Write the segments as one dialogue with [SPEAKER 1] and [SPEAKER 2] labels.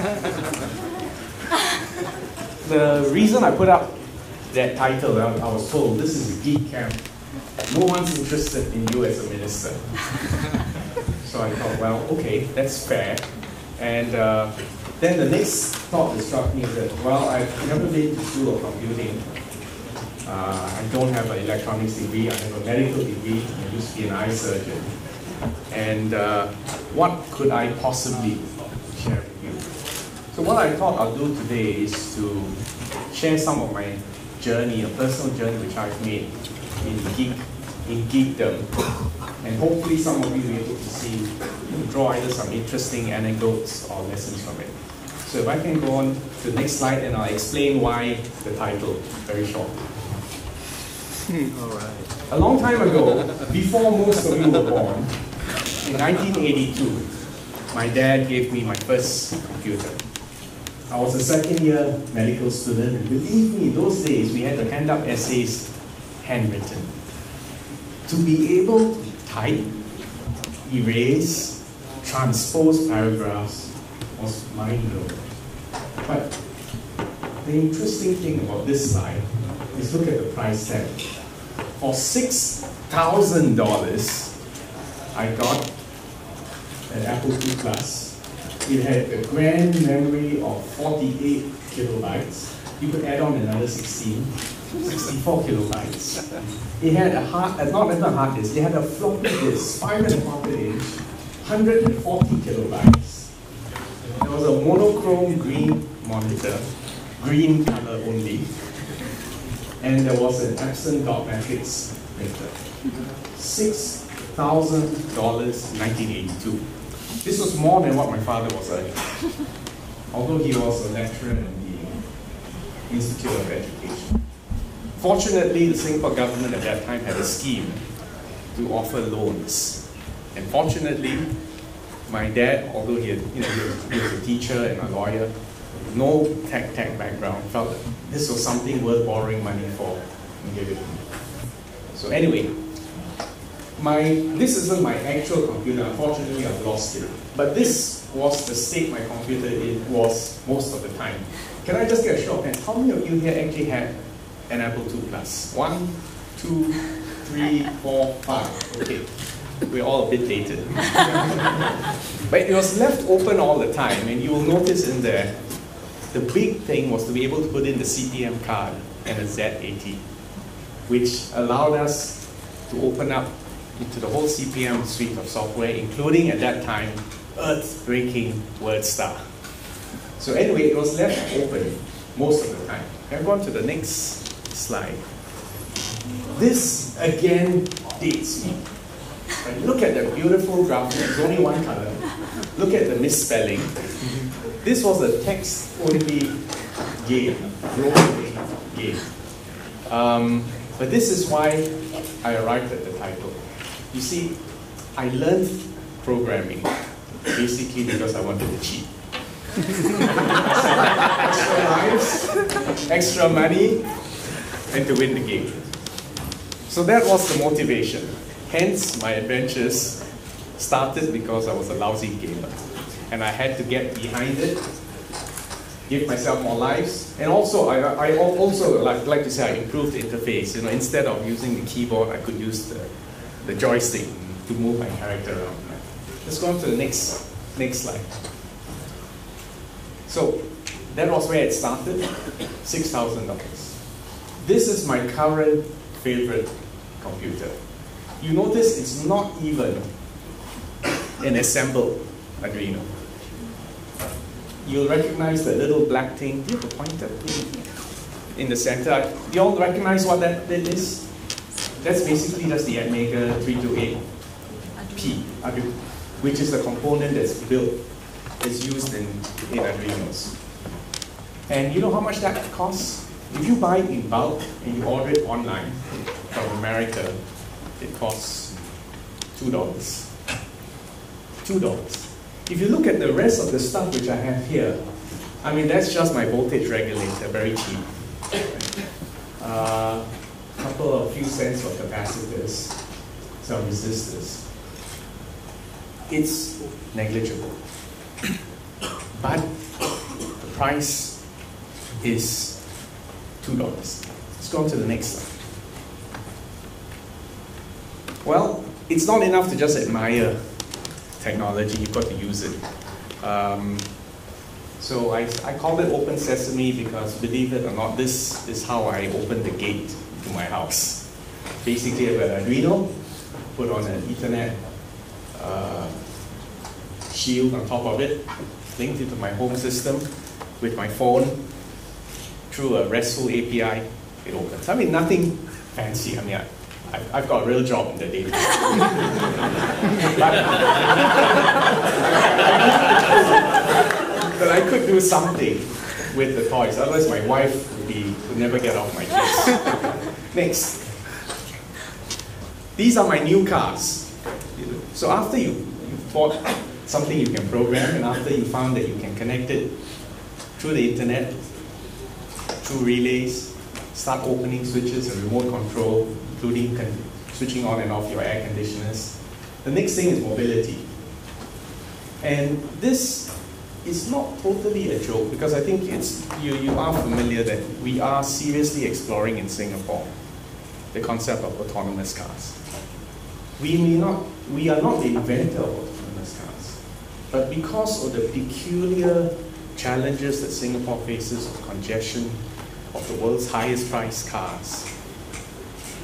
[SPEAKER 1] the reason I put up that title, I, I was told this is a geek camp. No one's interested in you as a minister. so I thought, well, okay, that's fair. And uh, then the next thought that struck me is that, well, I've never been to school of computing. Uh, I don't have an electronics degree, I have a medical degree, I used to be an eye surgeon. And uh, what could I possibly share? So what I thought I'll do today is to share some of my journey, a personal journey which I've made in geek, in geekdom, and hopefully some of you will be able to see, draw either some interesting anecdotes or lessons from it. So if I can go on to the next slide and I'll explain why the title very short.
[SPEAKER 2] All right.
[SPEAKER 1] A long time ago, before most of you were born, in 1982, my dad gave me my first computer. I was a second year medical student, and believe me, those days we had to hand up essays handwritten. To be able to type, erase, transpose paragraphs was mind blowing. But the interesting thing about this slide is look at the price tag. For $6,000, I got an Apple II Plus. It had a grand memory of 48 kilobytes. You could add on another 16, 64 kilobytes. It had a hard, uh, not, not a hard disk, it had a floppy disk, 5 and a quarter inch, 140 kilobytes. There was a monochrome green monitor, green color only, and there was an Epson dot matrix printer. Six thousand dollars, 1982. This was more than what my father was earning. Although he was a lecturer in the Institute of Education. Fortunately, the Singapore government at that time had a scheme to offer loans. And fortunately, my dad, although he, had, you know, he, was, he was a teacher and a lawyer, no tech tech background, felt this was something worth borrowing money for and. So anyway, my this isn't my actual computer. Unfortunately, I've lost it. But this was the state my computer it was most of the time. Can I just get a show of hands? How many of you here actually had an Apple II Plus? One, two, three, four, five. Okay. We're all a bit dated. but it was left open all the time, and you will notice in there, the big thing was to be able to put in the CP/M card and a Z80, which allowed us to open up into the whole CP/M suite of software, including at that time, earth-breaking WordStar. So anyway, it was left open most of the time. Can I go on to the next slide? This again dates me. But look at the beautiful graphic, there's only one color. Look at the misspelling. This was a text-only game, role-playing game. Um, but this is why I arrived at the title. You see, I learned programming basically because I wanted to cheat. extra lives, extra money, and to win the game. So that was the motivation. Hence, my adventures started because I was a lousy gamer. And I had to get behind it, give myself more lives. And also, I, I also like, like to say I improved the interface. You know, instead of using the keyboard, I could use the, the joystick to move my character around. Let's go on to the next, next slide. So that was where it started, $6,000. This is my current favorite computer. You notice it's not even an assembled Arduino. You'll recognize the little black thing. A pointer in the center? You all recognize what that bit is? That's basically just the Atmega 328P, which is the component that's built, that's used in, in Arduinos. And you know how much that costs? If you buy it in bulk and you order it online from America, it costs $2. $2. If you look at the rest of the stuff which I have here, I mean, that's just my voltage regulator, very cheap. Uh, couple of few cents for capacitors, some resistors. It's negligible. But the price is $2. Let's go on to the next slide. Well, it's not enough to just admire technology, you've got to use it. Um, so I, I called it Open Sesame because, believe it or not, this is how I opened the gate to my house. Basically, I have an Arduino, put on an Ethernet uh, shield on top of it, linked it to my home system with my phone through a RESTful API, it opens. I mean, nothing fancy. I mean, I, I've, got a real job in the but I could do something with the toys. Otherwise, my wife would, be, would never get off my case. Next. These are my new cars. So after you, you bought something you can program, and after you found that you can connect it through the internet, through relays, start opening switches and remote control, including switching on and off your air conditioners. The next thing is mobility. And this is not totally a joke because I think it's, you, you are familiar that we are seriously exploring in Singapore the concept of autonomous cars. We may not, we are not the inventor of autonomous cars, but because of the peculiar challenges that Singapore faces of congestion, of the world's highest priced cars,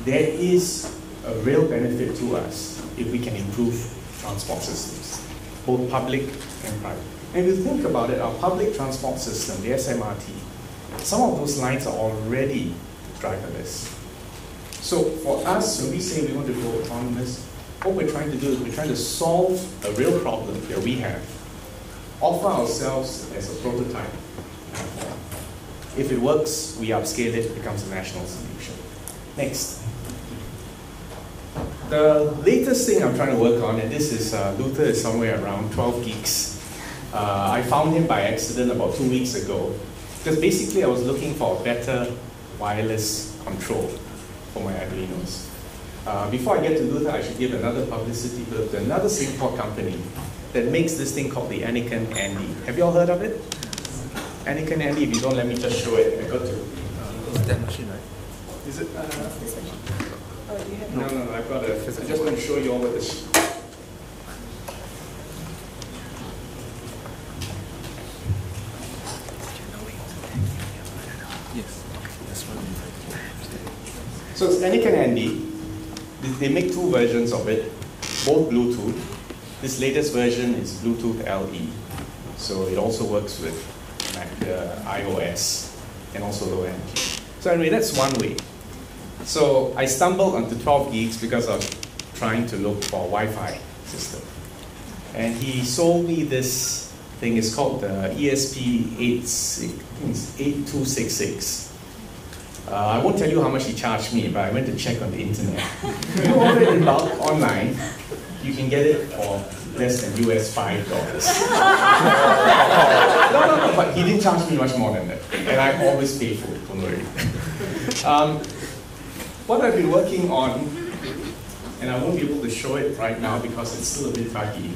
[SPEAKER 1] there is a real benefit to us if we can improve transport systems, both public and private. And if you think about it, our public transport system, the SMRT, some of those lines are already driverless. So for us, when we say we want to go autonomous, what we're trying to do is we're trying to solve a real problem that we have, offer ourselves as a prototype. If it works, we upscale it, it becomes a national solution. Next. The latest thing I'm trying to work on, and this is, uh, Luther is somewhere around 12 geeks. Uh, I found him by accident about two weeks ago. Because basically I was looking for a better wireless control for my Arduinos. Uh, before I get to do that, I should give another publicity to another Singapore company that makes this thing called the Anakin Andy. Have you all heard of it? Anakin Andy, if you don't, let me just show it. I got to.
[SPEAKER 2] Uh, that machine, right?
[SPEAKER 1] Is it? Uh,
[SPEAKER 3] Oh, do you have?
[SPEAKER 1] no, no, no, I've got a, I'm just going to show you all what this.
[SPEAKER 2] Yes. That's one.
[SPEAKER 1] So it's Anakin Andy. They- make two versions of it, both Bluetooth. This latest version is Bluetooth LE. So it also works with Mac, uh, iOS and also low energy. So anyway, that's one way. So I stumbled onto 12 geeks because was trying to look for a Wi-Fi system. And he sold me this thing, it's called the E ESP8266. Uh, I won't tell you how much he charged me, but I went to check on the internet. you order it in bulk online. You can get it for less than US five dollars. no, no, no, but he didn't charge me much more than that, and I'm always faithful. Don't worry. um, what I've been working on, and I won't be able to show it right now because it's still a bit buggy,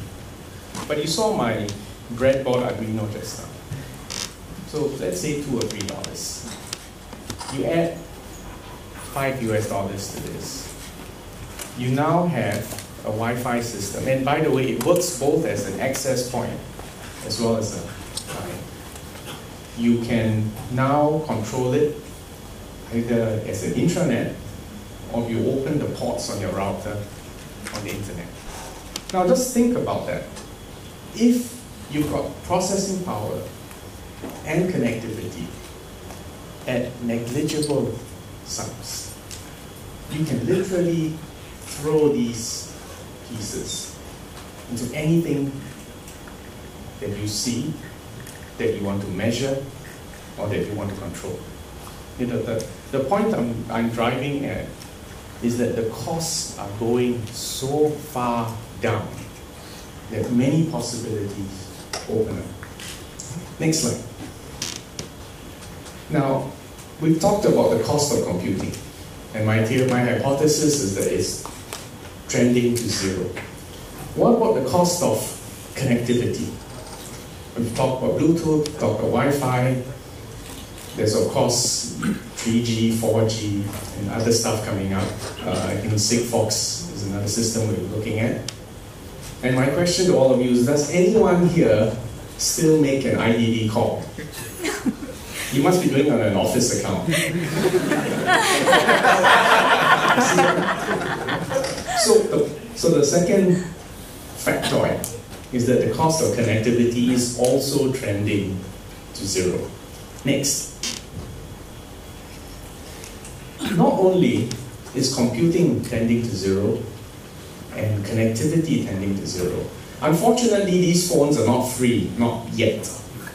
[SPEAKER 1] but you saw my breadboard Arduino just now. So let's say two or three dollars you add five US dollars to this. You now have a Wi-Fi system. And by the way, it works both as an access point as well as a client. You can now control it either as an intranet or you open the ports on your router on the internet. Now just think about that. If you've got processing power and connectivity, at negligible sums. You can literally throw these pieces into anything that you see, that you want to measure, or that you want to control. You know, the, the point I'm, I'm driving at is that the costs are going so far down that many possibilities open up. Next slide. Now, we've talked about the cost of computing, and my theory, my hypothesis is that it's trending to zero. What about the cost of connectivity? we've talked about Bluetooth, talked about Wi-Fi. There's of course 3G, 4G, and other stuff coming up. Uh, I think Sigfox is another system we're looking at. And my question to all of you is, does anyone here still make an IDD call? You must be doing on an office account. so, the, so the second factoid is that the cost of connectivity is also trending to zero. Next. Not only is computing tending to zero and connectivity tending to zero, unfortunately these phones are not free, not yet.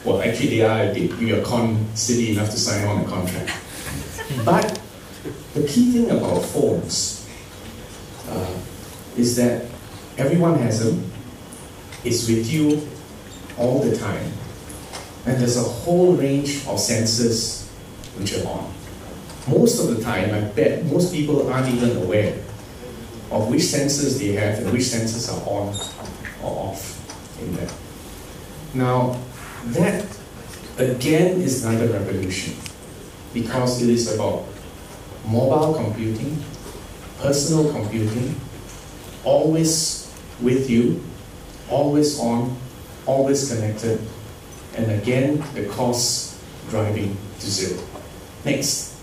[SPEAKER 1] Well, actually they are you are con city enough to sign on a contract. But the key thing about phones uh, is that everyone has them, it's with you all the time. And there's a whole range of sensors which are on. Most of the time, I bet most people aren't even aware of which sensors they have and which sensors are on or off in there. Now, that again is another revolution because it is about mobile computing, personal computing, always with you, always on, always connected, and again the cost driving to zero. Next.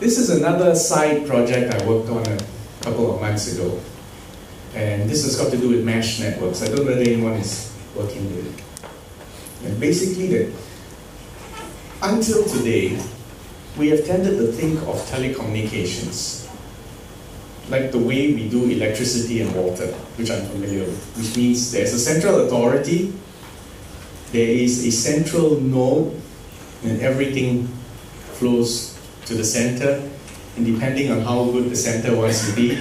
[SPEAKER 1] This is another side project I worked on a couple of months ago. And this has got to do with mesh networks. I don't know if anyone is working with it. And basically, that until today, we have tended to think of telecommunications like the way we do electricity and water, which I'm familiar with, which means there's a central authority, there is a central node, and everything flows to the center, and depending on how good the center wants to be,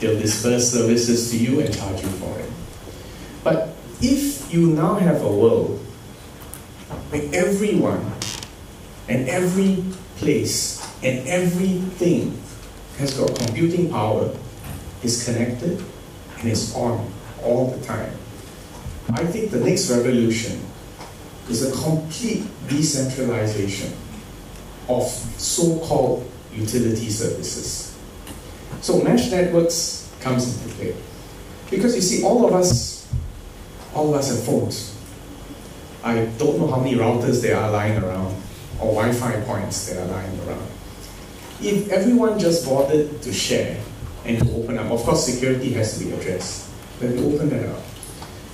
[SPEAKER 1] they'll disperse services to you and charge you for it. But if you now have a world where everyone and every place and everything has got computing power, is connected, and is on all the time. I think the next revolution is a complete decentralization of so-called utility services. So mesh networks comes into play. Because you see, all of us, all of us have phones. I don't know how many routers there are lying around, or Wi-Fi points that are lying around if everyone just bothered to share and to open up, of course security has to be addressed, but you open that up,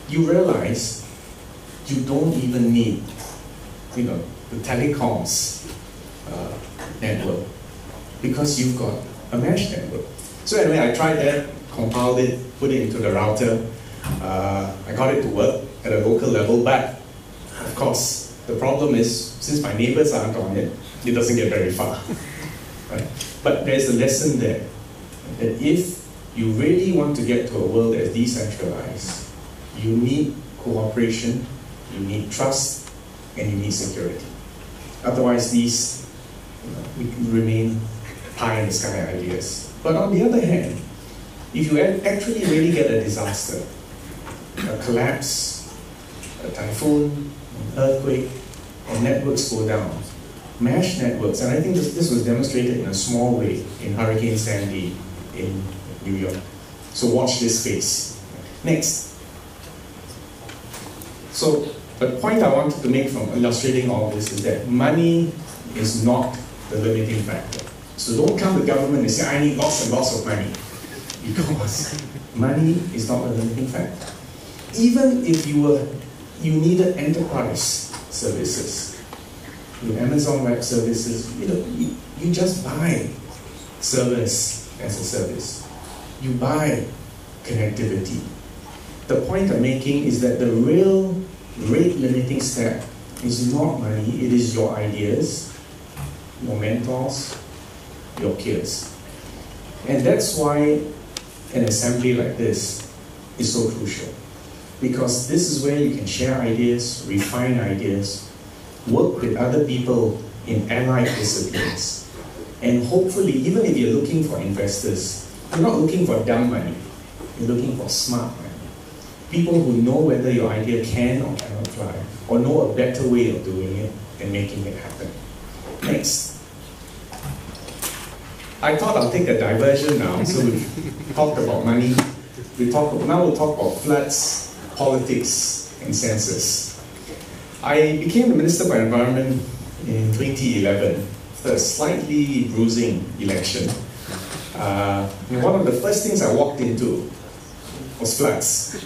[SPEAKER 1] you realize you don't even need, you know, the telecoms uh, network because you've got a mesh network. So anyway, I tried that, compiled it, put it into the router. Uh, I got it to work at a local level, but of course, the problem is since my neighbors aren't on it, it doesn't get very far. Right? But there's a lesson there that if you really want to get to a world that's decentralized, you need cooperation, you need trust, and you need security. Otherwise, these you know, remain pie in the sky ideas. But on the other hand, if you actually really get a disaster, a collapse, a typhoon, an earthquake, or networks go down, mesh networks, and I think this, this was demonstrated in a small way in Hurricane Sandy in New York. So watch this space. Next. So the point I wanted to make from illustrating all this is that money is not the limiting factor. So don't come to government and say, I need lots and lots of money. Because money is not the limiting factor. Even if you were you needed enterprise services, with Amazon Web Services, you know, you, you just buy service as a service. You buy connectivity. The point I'm making is that the real rate limiting step is not money, it is your ideas, your mentors, your peers. And that's why an assembly like this is so crucial. Because this is where you can share ideas, refine ideas, work with other people in allied disciplines. And hopefully, even if you're looking for investors, you're not looking for dumb money, you're looking for smart money. people who know whether your idea can or cannot fly, or know a better way of doing it and making it happen. Next. I thought I'll take a diversion now, so we've talked about money. We talk, now we'll talk about floods, politics, and census. I became the Minister for Environment in 2011 after a slightly bruising election. Uh, and one of the first things I walked into was floods.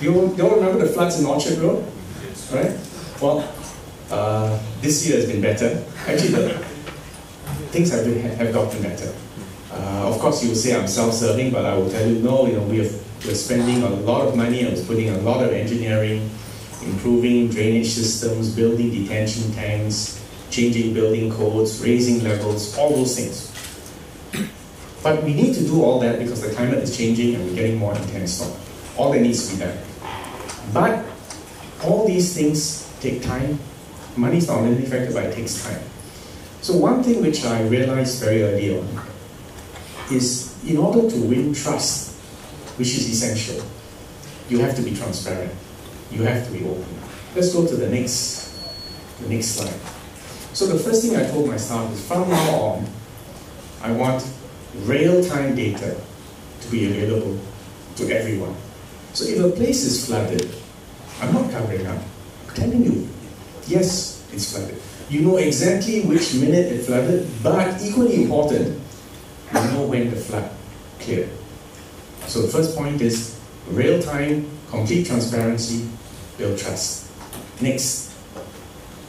[SPEAKER 1] Do you, do you all remember the floods in Orchard Road? Right? Well, uh, this year has been better. Actually, the, things have, been, have gotten better. Uh, of course, you will say I'm self-serving, but I will tell you, no, you know, we have, we're spending a lot of money, I was putting a lot of engineering, improving drainage systems, building detention tanks, changing building codes, raising levels, all those things. But we need to do all that because the climate is changing and we're getting more intense storm. All that needs to be done. But all these things take time. Money is not only factor, but it takes time. So one thing which I realized very early on is in order to win trust, which is essential, you have to be transparent. You have to be open. Let's go to the next, the next slide. So the first thing I told my staff is from now on, I want real-time data to be available to everyone. So if a place is flooded, I'm not covering up. I'm telling you, yes, it's flooded. You know exactly which minute it flooded, but equally important, you know when the flood cleared. So the first point is real-time, complete transparency, build trust. Next.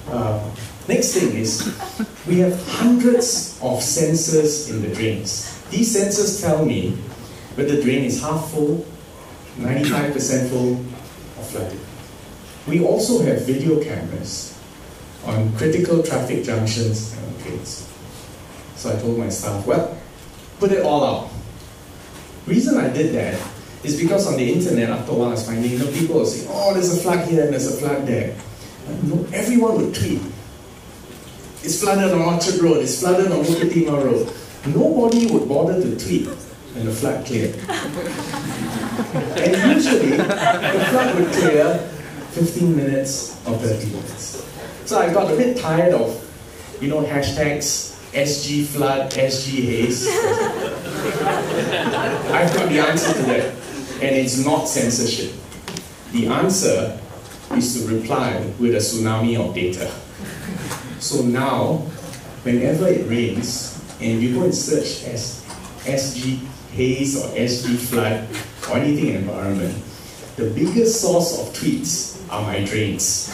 [SPEAKER 1] Uh, next thing is, we have hundreds of sensors in the drains. These sensors tell me whether the drain is half full, 95% full, or flooded. We also have video cameras on critical traffic junctions and on trains. So I told my staff, well, put it all out. The reason I did that is because on the internet, after a while, I was finding, you know, people will say, oh, there's a flood here and there's a flood there. You know, everyone would tweet. It's flooded on Orchard Road, it's flooded on Bukit Road. Nobody would bother to tweet when the flood cleared. and usually, the flood would clear 15 minutes or 30 minutes. So I got a bit tired of, you know, hashtags, SG flood, SG haze. I've got the answer to that, and it's not censorship. The answer is to reply with a tsunami of data. So now, whenever it rains, and you go and search as SG haze or SG flood or anything environment, the biggest source of tweets are my drains.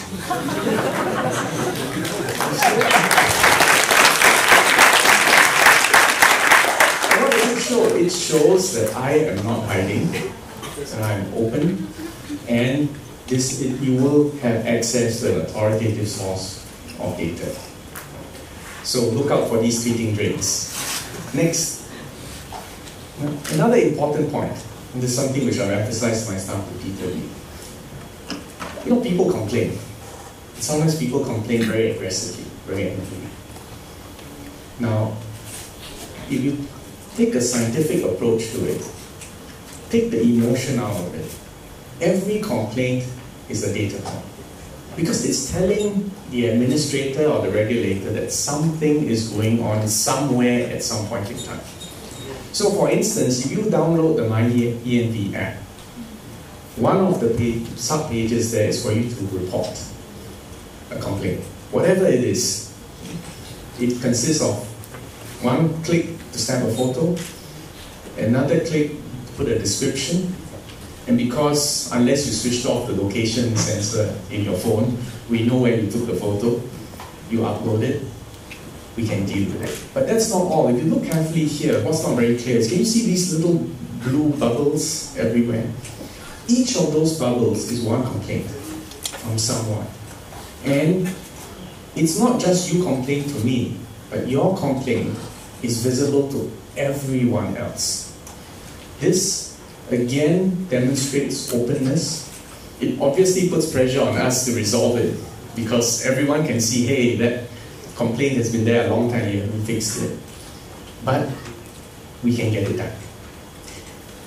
[SPEAKER 1] what does it shows that I am not hiding, and I'm open, and this it, you will have access to an authoritative source of data. So look out for these tweeting drains. Next, another important point, and this is something which I've emphasized to my staff repeatedly. You know, people complain. Sometimes people complain very aggressively, very angrily. Now, if you take a scientific approach to it, take the emotion out of it, every complaint is a data point. Because it's telling the administrator or the regulator that something is going on somewhere at some point in time. So for instance, if you download the MyENV app, one of the sub pages there is for you to report a complaint. Whatever it is, it consists of one click to snap a photo, another click put a description, and because unless you switched off the location sensor in your phone, we know where you took the photo, you upload it, we can deal with it. But that's not all. If you look carefully here, what's not very clear is can you see these little blue bubbles everywhere? Each of those bubbles is one complaint from someone. And it's not just you complain to me, but your complaint is visible to everyone else. This again demonstrates openness. It obviously puts pressure on us to resolve it because everyone can see, hey, that complaint has been there a long time, you haven't fixed it. But we can get it done.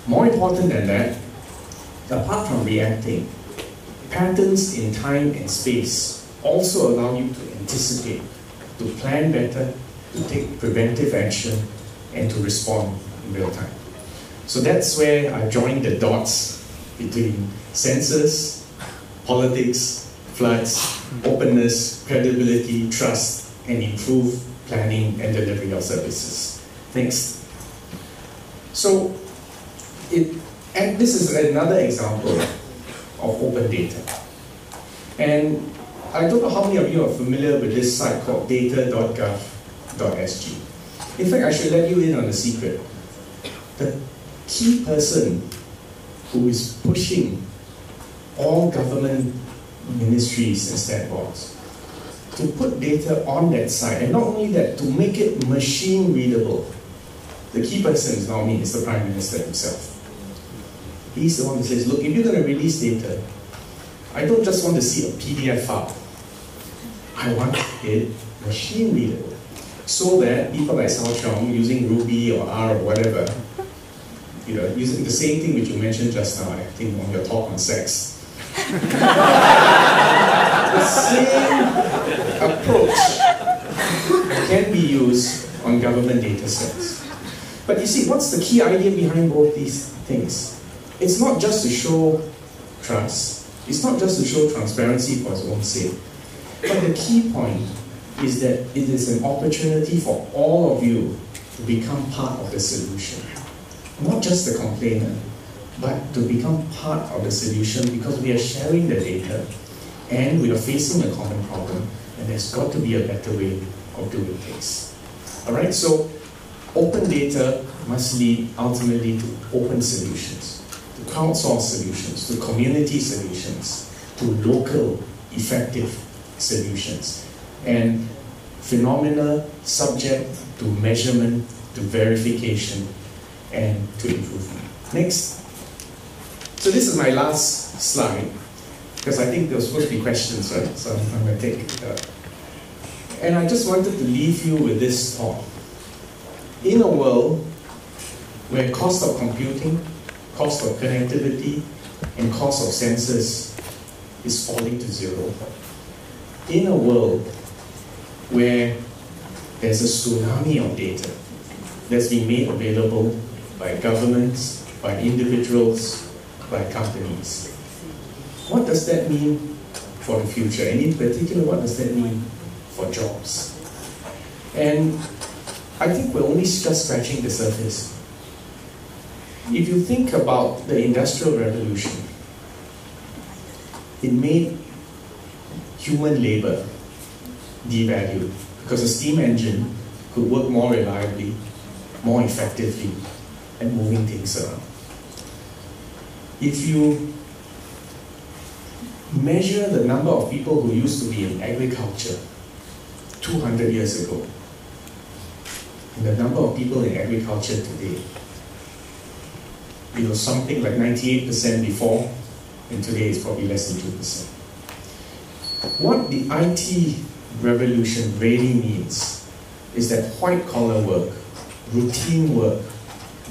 [SPEAKER 1] More important than that, apart from reacting, patterns in time and space also allow you to anticipate, to plan better, to take preventive action, and to respond in real time. So that's where I joined the dots between sensors, politics, floods, openness, credibility, trust, and improve planning and delivery of services. Next. So, it, and this is another example of open data. And I don't know how many of you are familiar with this site called data.gov.sg. In fact, I should let you in on a secret. The key person who is pushing all government ministries and stat boards to put data on that site, and not only that, to make it machine readable. The key person is not me, it's the Prime Minister himself. He's the one who says, look, if you're going to release data, I don't just want to see a PDF file. I want it machine readable. So that people like Sao Chong using Ruby or R or whatever, you know, using the same thing which you mentioned just now, I think on your talk on sex. the same approach can be used on government data sets. But you see, what's the key idea behind both these things? It's not just to show trust, it's not just to show transparency for its own sake, but the key point is that it is an opportunity for all of you to become part of the solution. Not just the complainer, but to become part of the solution because we are sharing the data and we are facing a common problem and there's got to be a better way of doing things. Alright, so open data must lead ultimately to open solutions, to crowdsource solutions, to community solutions, to local effective solutions. And phenomena subject to measurement, to verification, and to improvement. Next. So this is my last slide, because I think there was supposed to be questions, right? So I'm going to take and I just wanted to leave you with this thought. In a world where cost of computing, cost of connectivity, and cost of sensors is falling to zero, in a world where there's a tsunami of data that's being made available by governments, by individuals, by companies. What does that mean for the future? And in particular, what does that mean for jobs? And I think we're only just scratching the surface. If you think about the Industrial Revolution, it made human labor devalued because a steam engine could work more reliably, more effectively, at moving things around. If you measure the number of people who used to be in agriculture 200 years ago, and the number of people in agriculture today, it was something like 98% before, and today it's probably less than 2%. What the IT revolution really means is that white collar work, routine work,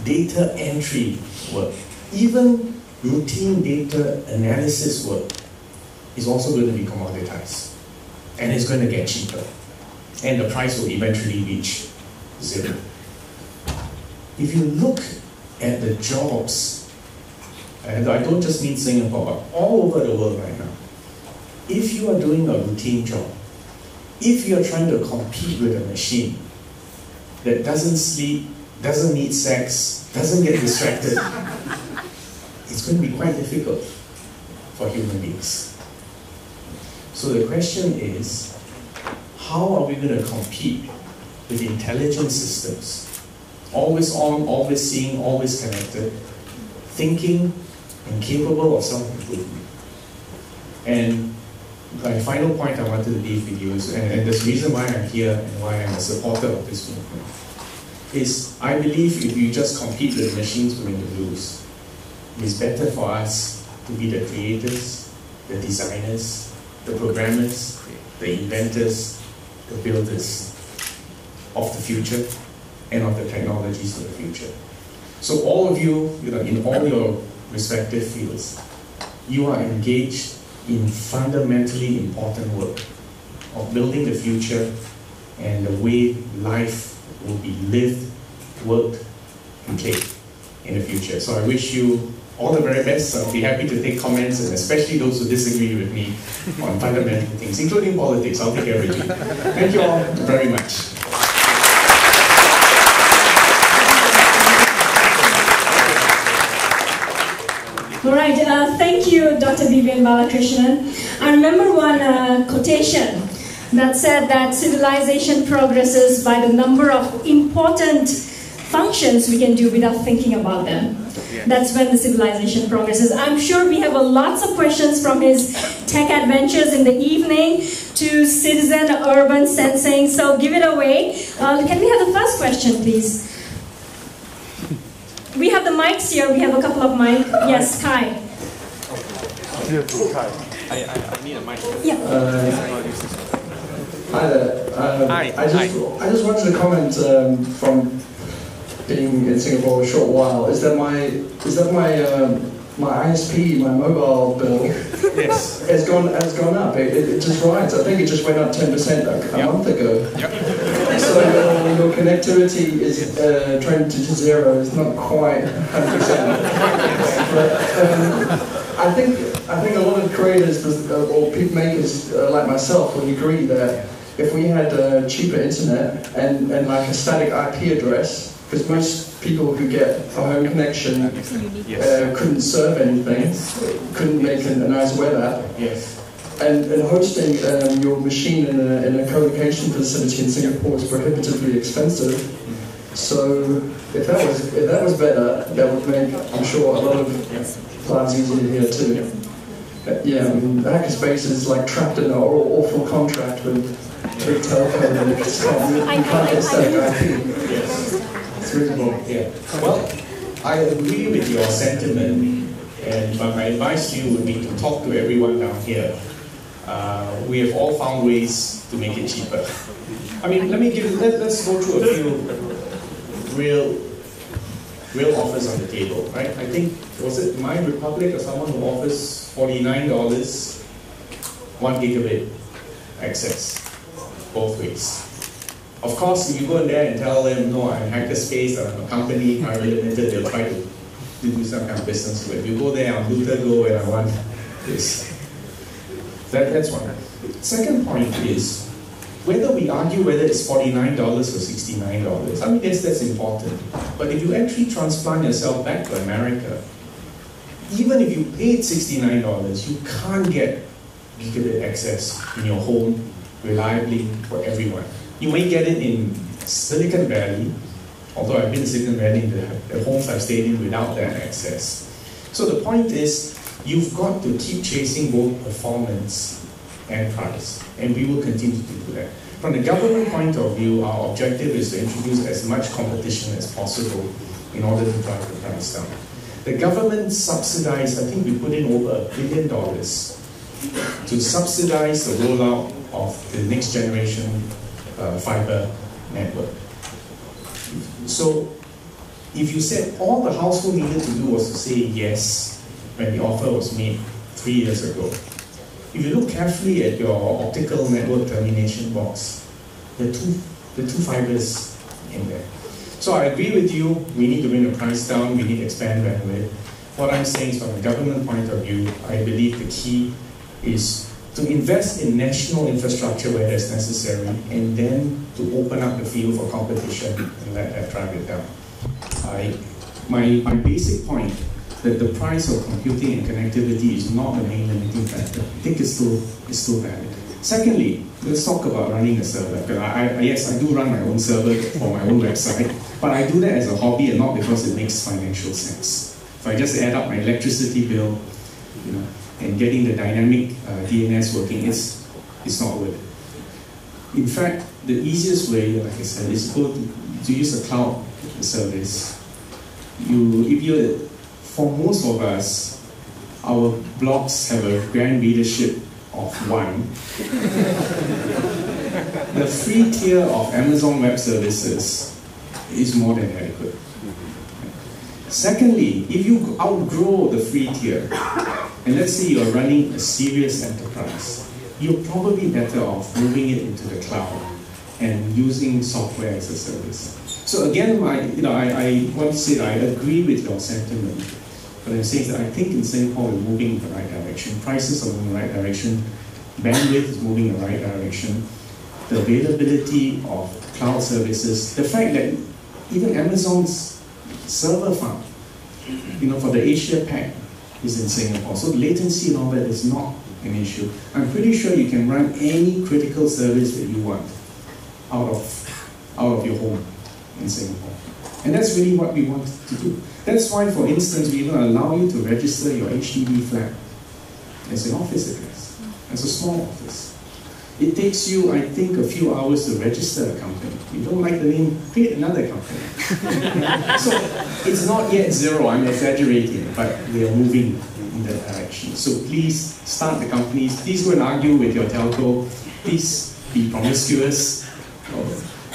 [SPEAKER 1] data entry work, even routine data analysis work is also going to be commoditized. And it's going to get cheaper. And the price will eventually reach zero. If you look at the jobs, and I don't just mean Singapore, but all over the world right now, if you are doing a routine job, if you are trying to compete with a machine that doesn't sleep, doesn't need sex, doesn't get distracted, it's going to be quite difficult for human beings. So the question is, how are we going to compete with intelligent systems? Always on, always seeing, always connected, thinking and capable of self-improvement. And my final point I wanted to leave with you is, and, and the reason why I'm here and why I'm a supporter of this movement, is I believe if you just compete with machines, we're going to lose. It's better for us to be the creators, the designers, the programmers, the inventors, the builders of the future and of the technologies of the future. So all of you, you know, in all your respective fields, you are engaged in fundamentally important work of building the future and the way life will be lived, worked, and played in the future. So I wish you all the very best. I'll be happy to take comments, and especially those who disagree with me on fundamental things, including politics. I'll take everything. Thank you all very much.
[SPEAKER 4] All right, uh, thank you, Dr. Vivian Balakrishnan. I remember one uh, quotation that said that civilization progresses by the number of important functions we can do without thinking about them. That's when the civilization progresses. I'm sure we have a lots of questions from his tech adventures in the evening to citizen urban sensing. So give it away. Uh, can we have the first question, please? We have the mics here. We have a couple of mics. Yes, Kai.
[SPEAKER 2] I, I, I need a mic.
[SPEAKER 4] Yeah.
[SPEAKER 5] Uh, hi there. Um,
[SPEAKER 2] Hi,
[SPEAKER 5] I just I just wanted to comment um, from being in Singapore a short while. Is that my is that my um, my ISP my mobile bill
[SPEAKER 1] Yes.
[SPEAKER 5] has gone has gone up? It, it, it just rides. I think it just went up ten percent a, a
[SPEAKER 1] Yep.
[SPEAKER 5] month ago.
[SPEAKER 2] Yep.
[SPEAKER 5] So your, your connectivity is uh, trending to zero. It's not quite hundred percent. But um, I think I think a lot of creators uh, or peak makers uh, like myself would agree that if we had uh, cheaper internet and, and like a static IP address, because most people who get a home connection uh, couldn't serve anything, couldn't make a, a nice web app,
[SPEAKER 1] Yes.
[SPEAKER 5] and, and hosting um, your machine in a, in a co-location facility in Singapore is prohibitively expensive. So if that was if that was better, that would make I'm sure a lot of plans easier here too. Uh, yeah, I mean, Hackerspace is like trapped in an aw- awful contract with big telco and it just can't, you can't get static IP.
[SPEAKER 1] Yes.
[SPEAKER 5] It's reasonable.
[SPEAKER 1] Yeah. Well, I agree with your sentiment, and but my advice to you would be to talk to everyone down here. Uh, we have all found ways to make it cheaper. I mean, let me give. Let, let's go through a few real, real offers on the table, right? I think was it My Republic or someone who offers forty nine dollars, one gigabit access, both ways. Of course, if you go in there and tell them, no, I'm a Hackerspace, I'm a company, private limited, they'll try to, to do some kind of business. If you go there, I'm Go and I want this. That, that's one. Second point is, whether we argue whether it's $49 or $69, I mean, yes, that's important. But if you actually transplant yourself back to America, even if you paid $69, you can't get gigabit access in your home reliably for everyone. You may get it in Silicon Valley, although I've been to Silicon Valley in the, the homes I've stayed in without that access. So the point is, you've got to keep chasing both performance and price, and we will continue to do that. From the government point of view, our objective is to introduce as much competition as possible in order to drive the price down. The government subsidized, I think we put in over a billion dollars to subsidize the rollout of the next generation uh, fiber network. So, if you said all the household needed to do was to say yes when the offer was made three years ago, if you look carefully at your optical network termination box, are two, the two fibers in there. So I agree with you, we need to bring the price down, we need to expand bandwidth. What I'm saying is from a government point of view, I believe the key is to invest in national infrastructure where that's necessary, and then to open up the field for competition and let that drive it down. I, my, my basic point that the price of computing and connectivity is not the main limiting factor. I think it's still, it's still valid. Secondly, let's talk about running a server. I, I, yes, I do run my own server for my own website, but I do that as a hobby and not because it makes financial sense. If I just add up my electricity bill, you know, and getting the dynamic uh, DNS working, is, it's not worth it. In fact, the easiest way, like I said, is to, to use a cloud service. You, if you, for most of us, our blogs have a grand readership of one. the free tier of Amazon Web Services is more than adequate. Secondly, if you outgrow the free tier and let's say you're running a serious enterprise, you're probably better off moving it into the cloud and using software as a service. So again, I, you know, I, I want to say that I agree with your sentiment, but I'm saying that I think in Singapore we're moving in the right direction. Prices are moving in the right direction. Bandwidth is moving in the right direction. The availability of cloud services, the fact that even Amazon's server farm, you know, for the Asia Pac is in Singapore. So latency and all that is not an issue. I'm pretty sure you can run any critical service that you want out of, out of your home in Singapore. And that's really what we want to do. That's why, for instance, we even allow you to register your HDB flat as an office address, as a small office. It takes you, I think, a few hours to register a company. You don't like the name, create another company. so it's not yet zero, I'm exaggerating, but we are moving in that direction. So please start the companies. Please go and argue with your telco. Please be promiscuous.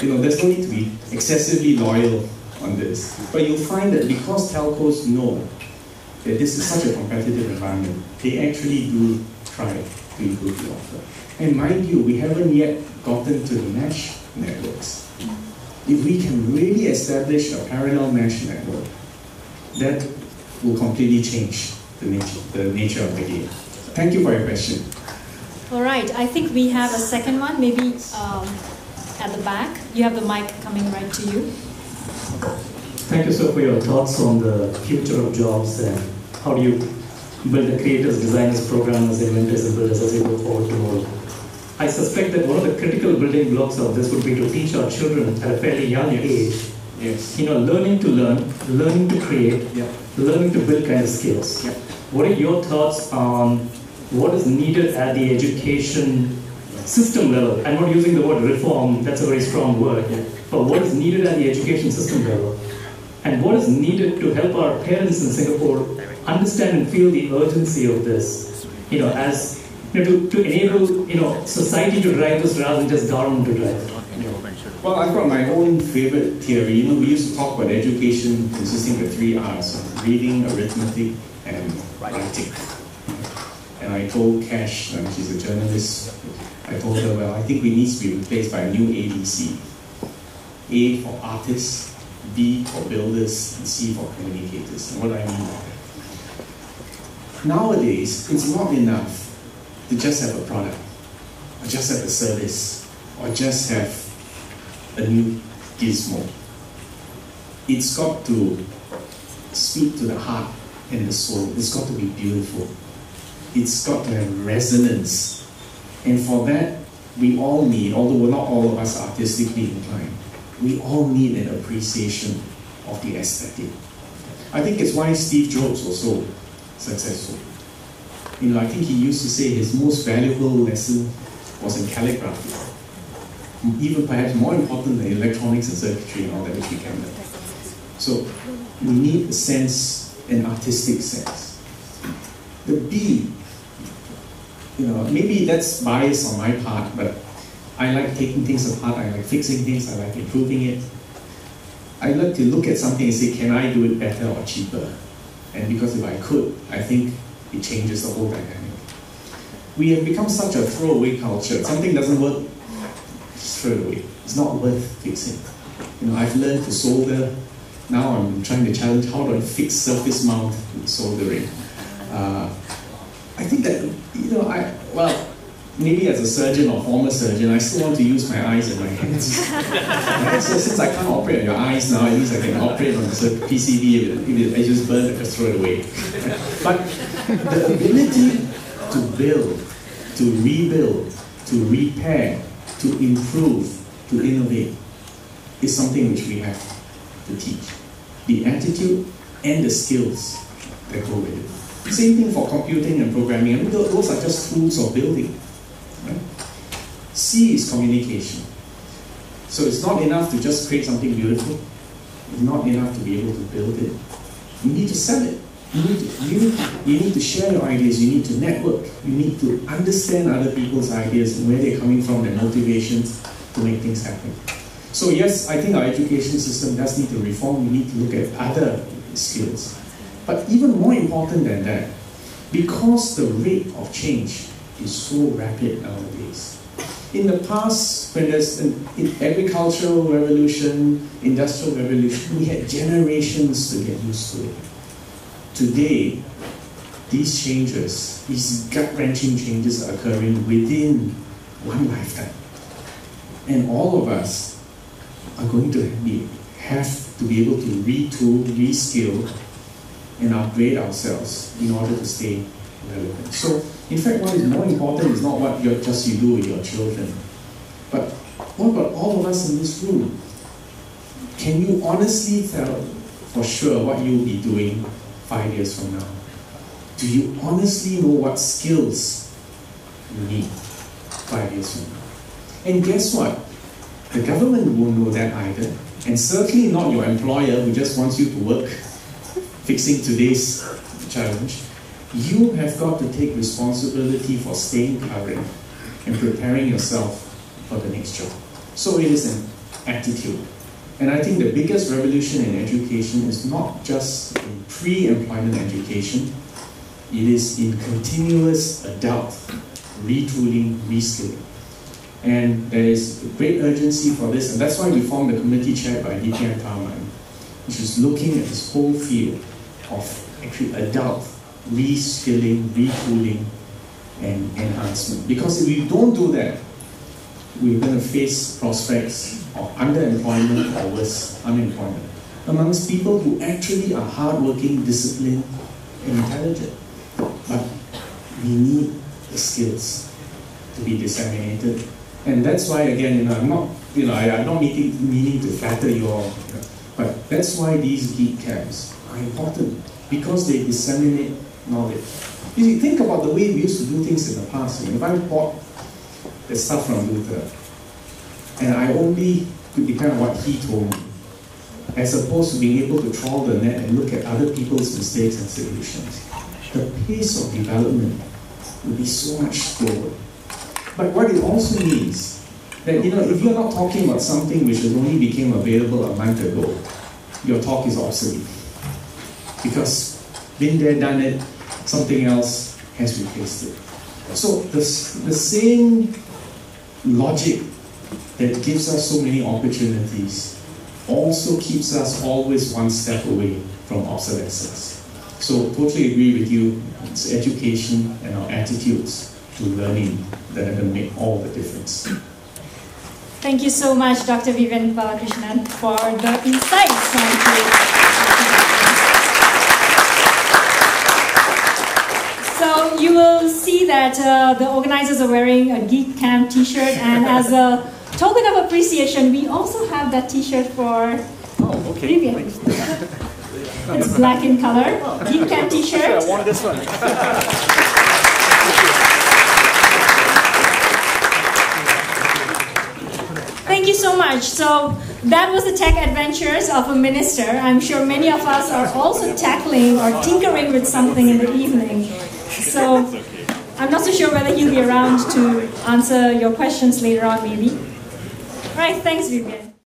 [SPEAKER 1] You know, there's no need to be excessively loyal on this. But you'll find that because telcos know that this is such a competitive environment, they actually do try to improve the offer. And mind you, we haven't yet gotten to the mesh networks. If we can really establish a parallel mesh network, that will completely change the nature, the nature of the game. Thank you for your question.
[SPEAKER 4] All right, I think we have a second one, maybe um, at the back. You have the mic coming right to you.
[SPEAKER 6] Thank you, sir, for your thoughts on the future of jobs and how do you build the creators, designers, programmers, inventors, and builders as we go forward tomorrow. I suspect that one of the critical building blocks of this would be to teach our children at a fairly young age,
[SPEAKER 1] Yes.
[SPEAKER 6] you know, learning to learn, learning to create,
[SPEAKER 1] Yeah.
[SPEAKER 6] learning to build kind of skills.
[SPEAKER 1] Yeah.
[SPEAKER 6] What are your thoughts on what is needed at the education system level? I'm not using the word reform, that's a very strong word, but what is needed at the education system level? And what is needed to help our parents in Singapore understand and feel the urgency of this, you know, as know, to, to enable you know society to drive this rather than just government to drive it.
[SPEAKER 1] Well, I've got my own favorite theory. You know, we used to talk about education consisting of three R's reading, arithmetic, and writing. And I told Cash, um, she's a journalist, I told her, well, I think we need to be replaced by a new ABC. A for artists, B for builders, and C for communicators. And what I mean by that? Nowadays, it's not enough to just have a product, or just have a service, or just have a new gizmo. It's got to speak to the heart and the soul. It's got to be beautiful. It's got to have resonance. And for that, we all need, although not all of us artistically inclined, we all need an appreciation of the aesthetic. I think it's why Steve Jobs was so successful. You know, I think he used to say his most valuable lesson was in calligraphy even perhaps more important than electronics and circuitry and all that which we can learn. So we need a sense, an artistic sense. The B, you know, maybe that's bias on my part, but I like taking things apart, I like fixing things, I like improving it. I like to look at something and say, can I do it better or cheaper? And because if I could, I think it changes the whole dynamic. We have become such a throwaway culture. Something doesn't work, straight away. It's not worth fixing. You know, I've learned to solder. Now I'm trying to challenge how do I fix surface mount soldering. Uh, I think that you know, I well, maybe as a surgeon or former surgeon, I still want to use my eyes and my hands. So since I can't operate on your eyes now, at least I can operate on the PCB. If it, if it, I just burn it, just throw it away. but the ability to build, to rebuild, to repair, to improve, to innovate, is something which we have to teach. The attitude and the skills that go with it. Same thing for computing and programming. I mean, those are just tools of building. Right? C is communication. So it's not enough to just create something beautiful. It's not enough to be able to build it. You need to sell it. You need to, you you need to share your ideas. You need to network. You need to understand other people's ideas and where they're coming from, their motivations to make things happen. So yes, I think our education system does need to reform. We need to look at other skills. But even more important than that, because the rate of change is so rapid nowadays. In the past, when there's an agricultural revolution, industrial revolution, we had generations to get used to it. Today, these changes, these gut-wrenching changes are occurring within one lifetime. And all of us are going to be, have to be able to retool, reskill, and upgrade ourselves in order to stay relevant. So, in fact, what is more important is not what you just you do with your children, but what about all of us in this room? Can you honestly tell for sure what you'll be doing five years from now? Do you honestly know what skills you need five years from now? And guess what? The government won't know that either, and certainly not your employer who just wants you to work fixing today's challenge. You have got to take responsibility for staying current and preparing yourself for the next job. So it is an attitude. And I think the biggest revolution in education is not just in pre-employment education, it is in continuous adult retooling, reskilling. And there is great urgency for this, and that's why we formed a committee chaired by DPM Tharman, which is looking at this whole field of actually adult reskilling, retooling, and enhancement. Because if we don't do that, we're going to face prospects of underemployment or worse, unemployment amongst people who actually are hardworking, disciplined, and intelligent. But we need the skills to be disseminated. And that's why, again, you know, I'm not, you know, I, am not meaning, meaning to flatter you all, you know, but that's why these geek camps are important because they disseminate knowledge. You see, think about the way we used to do things in the past. if I bought the stuff from Luther, and I only could depend on what he told me, as opposed to being able to trawl the net and look at other people's mistakes and solutions, the pace of development will be so much slower. But what it also means that you know if you're not talking about something which has only became available a month ago, your talk is obsolete. Because been there, done it, something else has replaced it. So the, the same logic that gives us so many opportunities also keeps us always one step away from obsolescence. So totally agree with you, it's education and our attitudes to learning that are going to make all the difference.
[SPEAKER 4] Thank you so much, Dr. Vivian Balakrishnan, for the insights. So you will see that uh, the organizers are wearing a Geek Camp t-shirt and as a token of appreciation, we also have that t-shirt for
[SPEAKER 6] oh, okay.
[SPEAKER 4] It's black in color. Geek Camp t-shirt.
[SPEAKER 2] I wanted this one.
[SPEAKER 4] Thank you so much. So that was the tech adventures of a minister. I'm sure many of us are also tackling or tinkering with something in the evening. So I'm not so sure whether he'll be around to answer your questions later on, maybe. Right, thanks, Vivian.